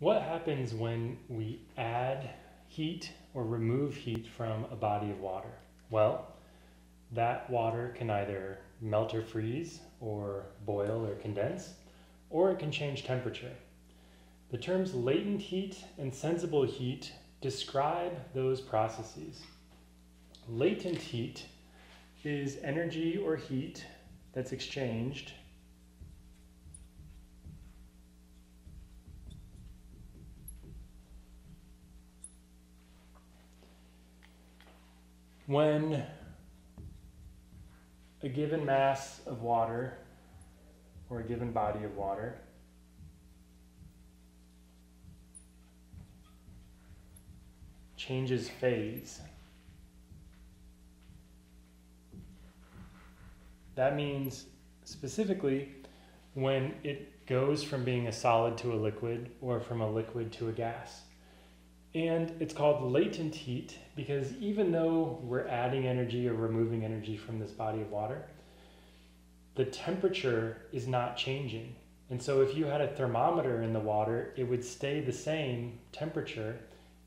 What happens when we add heat or remove heat from a body of water? Well, that water can either melt or freeze, or boil or condense, or it can change temperature. The terms latent heat and sensible heat describe those processes. Latent heat is energy or heat that's exchanged when a given mass of water or a given body of water changes phase. That means specifically when it goes from being a solid to a liquid or from a liquid to a gas. And it's called latent heat because even though we're adding energy or removing energy from this body of water, the temperature is not changing. And so if you had a thermometer in the water, it would stay the same temperature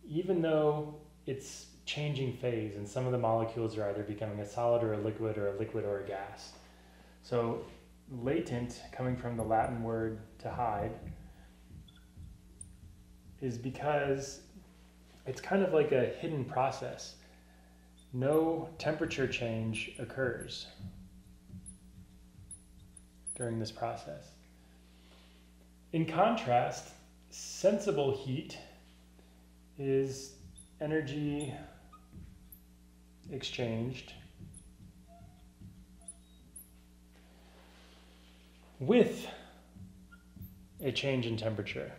even though it's changing phase and some of the molecules are either becoming a solid or a liquid or a liquid or a gas. So latent, coming from the Latin word to hide, is because it's kind of like a hidden process. No temperature change occurs during this process. In contrast, sensible heat is energy exchanged with a change in temperature.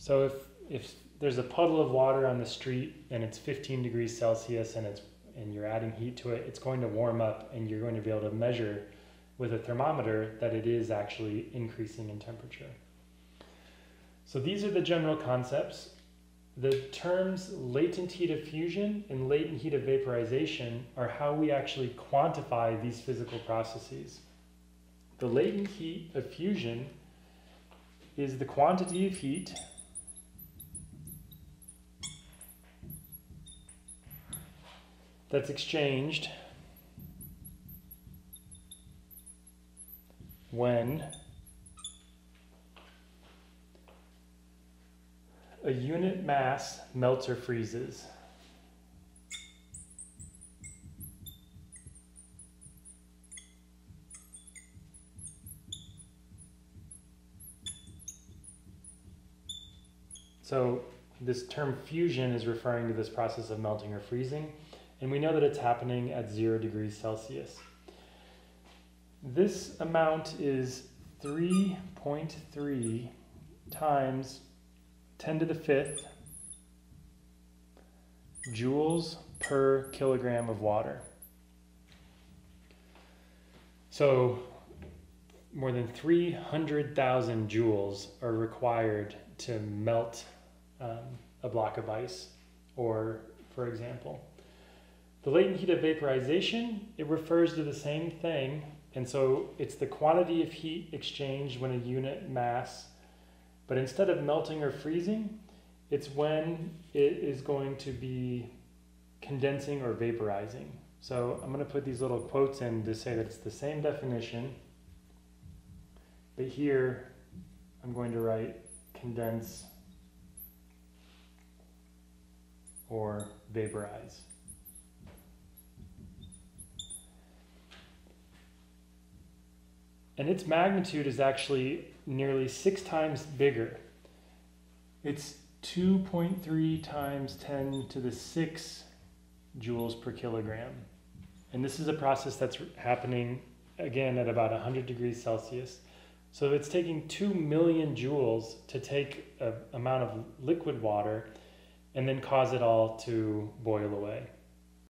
So if, if there's a puddle of water on the street and it's 15 degrees Celsius and it's and you're adding heat to it, it's going to warm up and you're going to be able to measure with a thermometer that it is actually increasing in temperature. So these are the general concepts. The terms latent heat of fusion and latent heat of vaporization are how we actually quantify these physical processes. The latent heat of fusion is the quantity of heat that's exchanged when a unit mass melts or freezes. So this term fusion is referring to this process of melting or freezing and we know that it's happening at zero degrees Celsius. This amount is 3.3 times 10 to the fifth joules per kilogram of water. So more than 300,000 joules are required to melt um, a block of ice, or for example. The latent heat of vaporization, it refers to the same thing. And so it's the quantity of heat exchanged when a unit mass, but instead of melting or freezing, it's when it is going to be condensing or vaporizing. So I'm going to put these little quotes in to say that it's the same definition, but here I'm going to write condense or vaporize. And its magnitude is actually nearly six times bigger. It's 2.3 times 10 to the 6 joules per kilogram. And this is a process that's happening again at about 100 degrees Celsius. So it's taking 2 million joules to take an amount of liquid water and then cause it all to boil away.